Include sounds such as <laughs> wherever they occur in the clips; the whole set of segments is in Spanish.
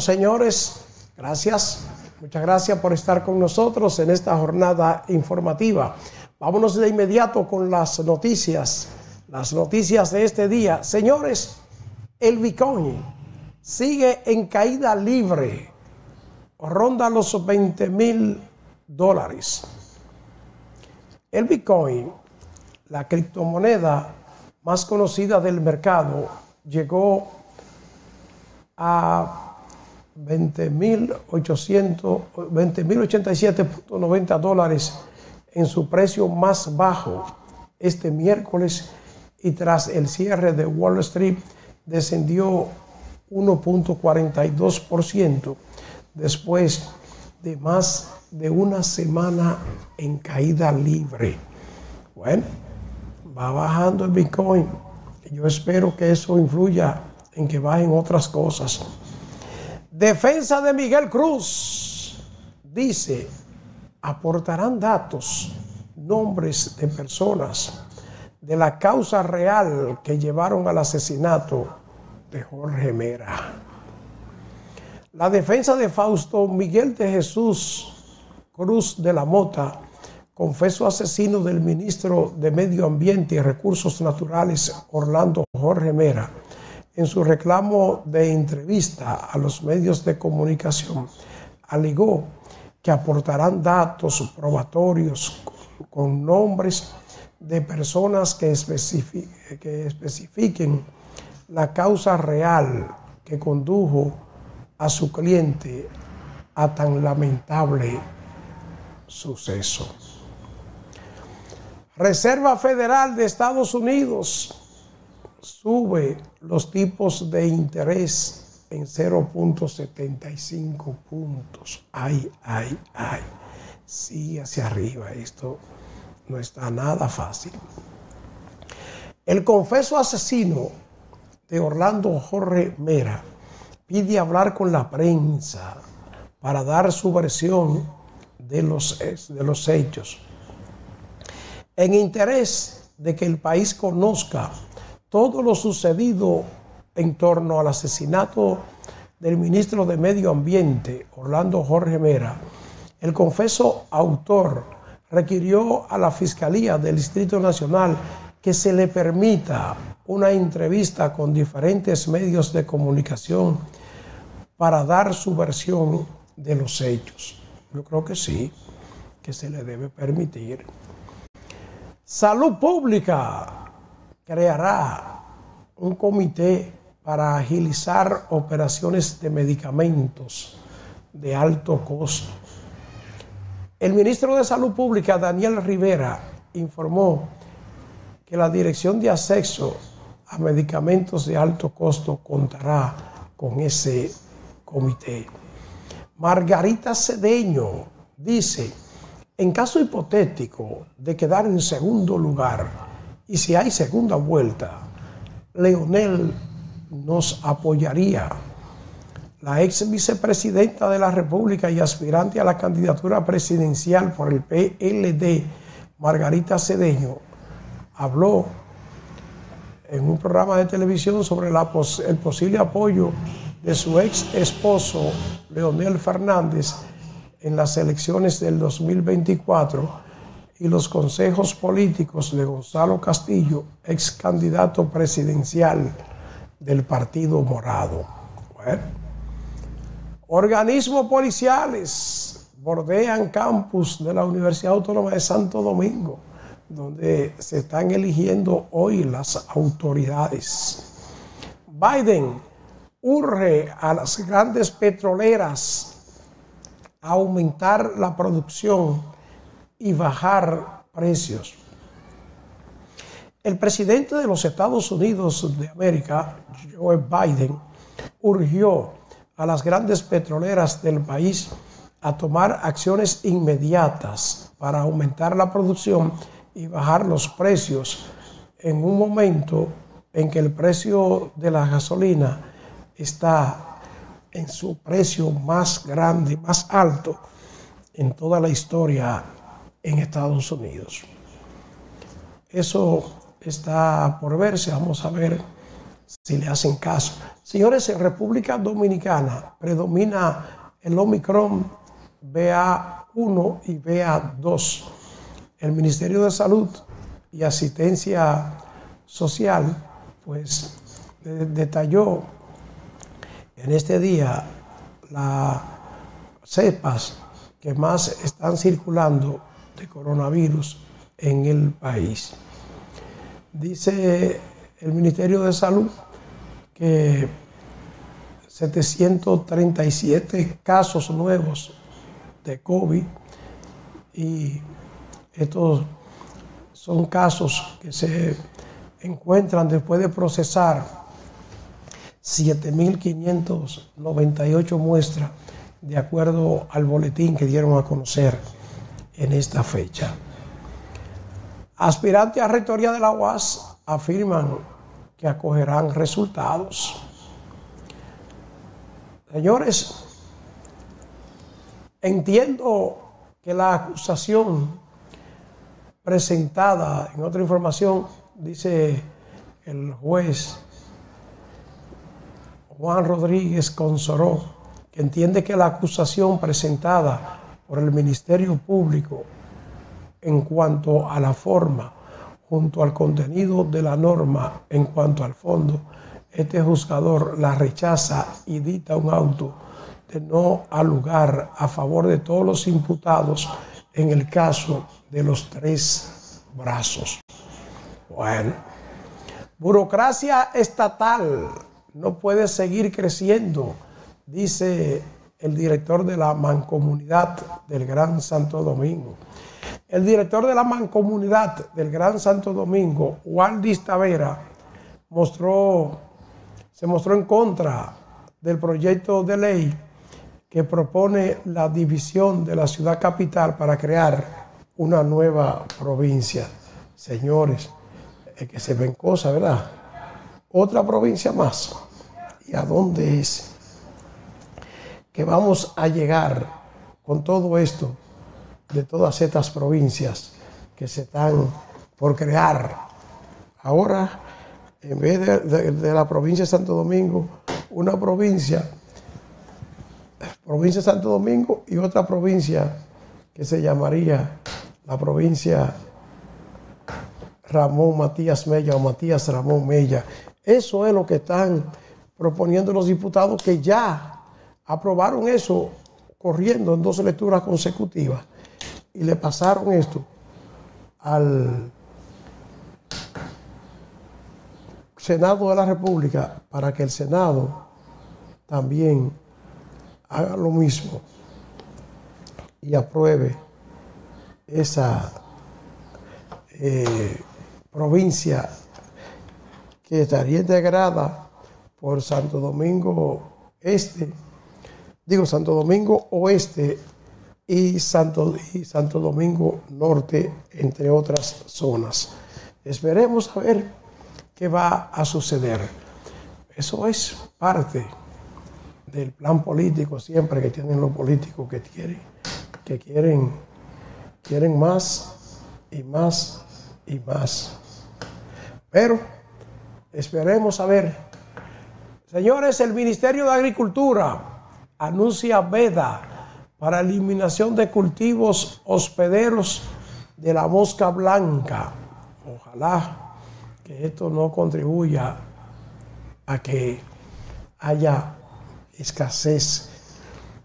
Señores, gracias. Muchas gracias por estar con nosotros en esta jornada informativa. Vámonos de inmediato con las noticias, las noticias de este día. Señores, el Bitcoin sigue en caída libre, ronda los 20 mil dólares. El Bitcoin, la criptomoneda más conocida del mercado, llegó a 20.087.90 dólares en su precio más bajo este miércoles y tras el cierre de Wall Street descendió 1.42% después de más de una semana en caída libre. Bueno, va bajando el Bitcoin. Yo espero que eso influya en que bajen otras cosas. Defensa de Miguel Cruz dice, aportarán datos, nombres de personas de la causa real que llevaron al asesinato de Jorge Mera. La defensa de Fausto Miguel de Jesús Cruz de la Mota, confeso asesino del ministro de Medio Ambiente y Recursos Naturales Orlando Jorge Mera, en su reclamo de entrevista a los medios de comunicación, alegó que aportarán datos probatorios con nombres de personas que, especifiquen la causa real que condujo a su cliente a tan lamentable suceso. Reserva Federal de Estados Unidos sube los tipos de interés en 0.75 puntos. Ay, ay, ay. Sigue hacia arriba. Esto no está nada fácil. El confeso asesino de Orlando Jorge Mera pide hablar con la prensa para dar su versión de los, de los hechos. En interés de que el país conozca todo lo sucedido en torno al asesinato del ministro de Medio Ambiente, Orlando Jorge Mera, el confeso autor requirió a la Fiscalía del Distrito Nacional que se le permita una entrevista con diferentes medios de comunicación para dar su versión de los hechos. Yo creo que sí, que se le debe permitir. Salud Pública creará un comité para agilizar operaciones de medicamentos de alto costo. El ministro de Salud Pública, Daniel Rivera, informó que la Dirección de Acceso a Medicamentos de Alto Costo contará con ese comité. Margarita Cedeño dice, en caso hipotético de quedar en segundo lugar, y si hay segunda vuelta, Leonel nos apoyaría. La ex vicepresidenta de la República y aspirante a la candidatura presidencial por el PLD, Margarita Cedeño, habló en un programa de televisión sobre el posible apoyo de su ex esposo, Leonel Fernández, en las elecciones del 2024 y los consejos políticos de Gonzalo Castillo, ex candidato presidencial del Partido Morado. Organismos policiales bordean campus de la Universidad Autónoma de Santo Domingo, donde se están eligiendo hoy las autoridades. Biden urge a las grandes petroleras a aumentar la producción y bajar precios. El presidente de los Estados Unidos de América, Joe Biden, urgió a las grandes petroleras del país a tomar acciones inmediatas para aumentar la producción y bajar los precios en un momento en que el precio de la gasolina está en su precio más grande, más alto en toda la historia en Estados Unidos. Eso está por verse. Vamos a ver si le hacen caso. Señores, en República Dominicana predomina el Omicron BA1 y BA2. El Ministerio de Salud y Asistencia Social, pues detalló en este día las cepas que más están circulando de coronavirus en el país. Dice el Ministerio de Salud que 737 casos nuevos de COVID y estos son casos que se encuentran después de procesar 7.598 muestras de acuerdo al boletín que dieron a conocer en esta fecha. Aspirantes a rectoría de la UAS afirman que acogerán resultados. Señores, entiendo que la acusación presentada en otra información, dice el juez Juan Rodríguez Consoró, que entiende que la acusación presentada por el Ministerio Público en cuanto a la forma, junto al contenido de la norma en cuanto al fondo, este juzgador la rechaza y dicta un auto de no al lugar a favor de todos los imputados en el caso de los tres brazos. Bueno, burocracia estatal no puede seguir creciendo, dice el director de la mancomunidad del Gran Santo Domingo. El director de la mancomunidad del Gran Santo Domingo, Waldis Tavera, mostró, se mostró en contra del proyecto de ley que propone la división de la ciudad capital para crear una nueva provincia. Señores, es que se ven cosas, ¿verdad? Otra provincia más. ¿Y a dónde es? Que vamos a llegar con todo esto de todas estas provincias que se están por crear. Ahora, en vez de, de la provincia de Santo Domingo, una provincia provincia de Santo Domingo y otra provincia que se llamaría la provincia Ramón Matías Mella o Matías Ramón Mella. Eso es lo que están proponiendo los diputados que ya aprobaron eso corriendo en dos lecturas consecutivas y le pasaron esto al Senado de la República para que el Senado también haga lo mismo y apruebe esa eh, provincia que estaría integrada por Santo Domingo Este, digo Santo Domingo Oeste y Santo, y Santo Domingo Norte, entre otras zonas. Esperemos a ver qué va a suceder. Eso es parte del plan político siempre que tienen los políticos que quieren, que quieren, quieren más y más y más. Pero esperemos a ver. Señores, el Ministerio de Agricultura anuncia veda para eliminación de cultivos hospederos de la mosca blanca. Ojalá que esto no contribuya a que haya escasez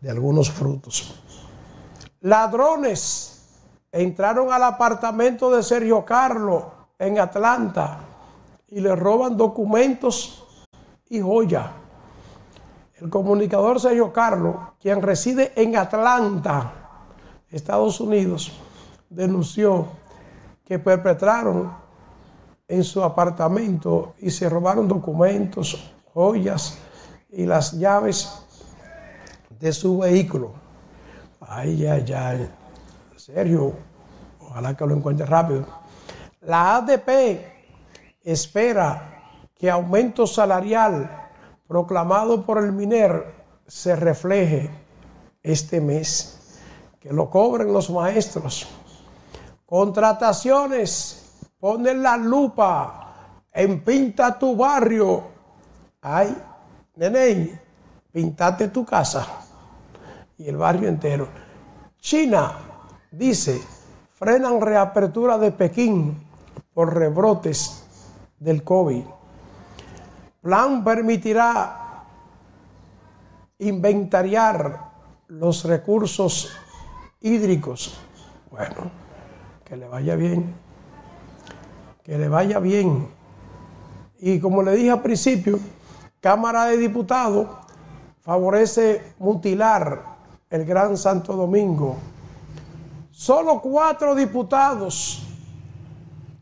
de algunos frutos. Ladrones entraron al apartamento de Sergio Carlos en Atlanta y le roban documentos y joya. El comunicador Sergio Carlos, quien reside en Atlanta, Estados Unidos, denunció que perpetraron en su apartamento y se robaron documentos, joyas y las llaves de su vehículo. Ahí ya, ya, Sergio, ojalá que lo encuentre rápido. La ADP espera que aumento salarial proclamado por el MINER se refleje este mes, que lo cobren los maestros. Contrataciones, ponen la lupa en Pinta tu barrio ay, nene, pintate tu casa y el barrio entero. China dice, frenan reapertura de Pekín por rebrotes del COVID. Plan permitirá inventariar los recursos hídricos. Bueno, que le vaya bien. Que le vaya bien. Y como le dije al principio, Cámara de Diputados favorece mutilar el Gran Santo Domingo. Solo cuatro diputados,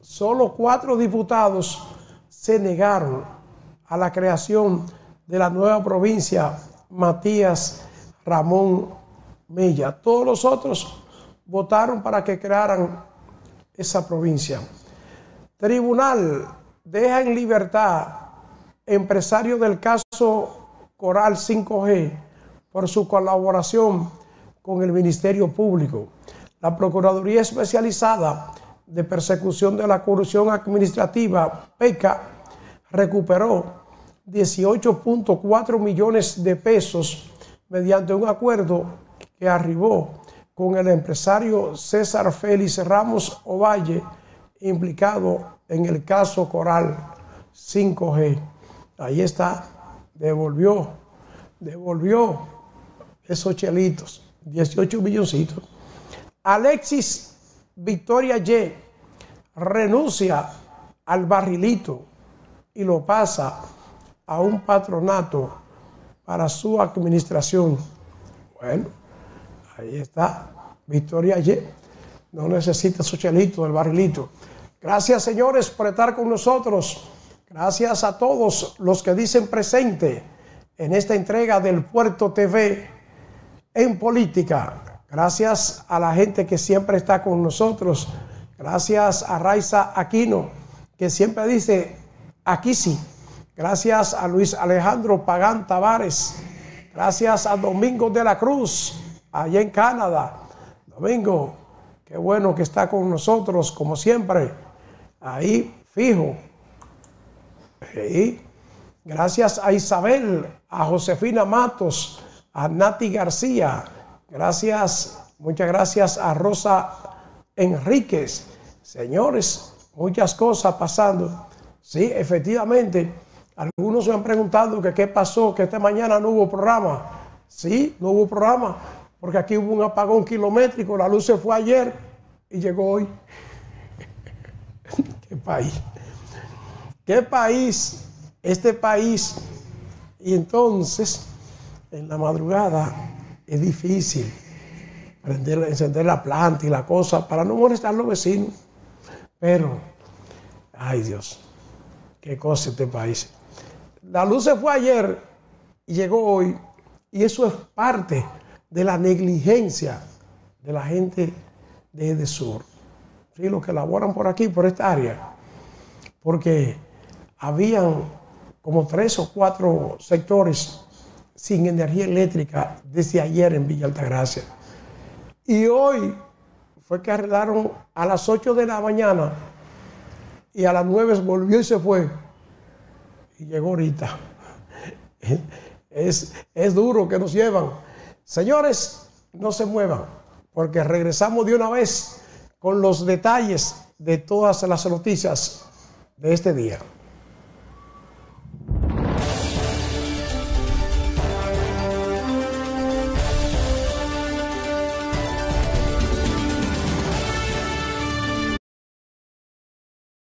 solo cuatro diputados se negaron a la creación de la nueva provincia Matías Ramón Mella. Todos los otros votaron para que crearan esa provincia. Tribunal deja en libertad empresario del caso Coral 5G por su colaboración con el Ministerio Público. La Procuraduría Especializada de Persecución de la Corrupción Administrativa, PECA, recuperó 18.4 millones de pesos mediante un acuerdo que arribó con el empresario César Félix Ramos Ovalle, implicado en el caso Coral 5G. Ahí está, devolvió, devolvió esos chelitos, 18 milloncitos. Alexis Victoria Y renuncia al barrilito y lo pasa a un patronato para su administración. Bueno, ahí está. Victoria Y no necesita su chelito del barrilito. Gracias, señores, por estar con nosotros. Gracias a todos los que dicen presente en esta entrega del Puerto TV en política. Gracias a la gente que siempre está con nosotros. Gracias a Raiza Aquino, que siempre dice, aquí sí. Gracias a Luis Alejandro Pagán Tavares. Gracias a Domingo de la Cruz, allá en Canadá. Domingo, qué bueno que está con nosotros, como siempre, ahí fijo. Gracias a Isabel, a Josefina Matos, a Nati García. Gracias, muchas gracias a Rosa Enríquez. Señores, muchas cosas pasando. Sí, efectivamente algunos se han preguntado que qué pasó, que esta mañana no hubo programa. Sí, no hubo programa, porque aquí hubo un apagón kilométrico, la luz se fue ayer y llegó hoy. <laughs> ¿Qué país? ¿Qué país? Este país. Y entonces, en la madrugada, es difícil prender, encender la planta y la cosa para no molestar a los vecinos. Pero, ay Dios, qué cosa este país. La luz se fue ayer y llegó hoy. Y eso es parte de la negligencia de la gente de Edesur. ¿Sí? Los que laboran por aquí, por esta área. Porque habían como tres o cuatro sectores sin energía eléctrica desde ayer en Villa Altagracia. Y hoy fue que arreglaron a las 8 de la mañana y a las 9 volvió y se fue y llegó ahorita. Es, es duro que nos llevan. Señores, no se muevan, porque regresamos de una vez con los detalles de todas las noticias de este día.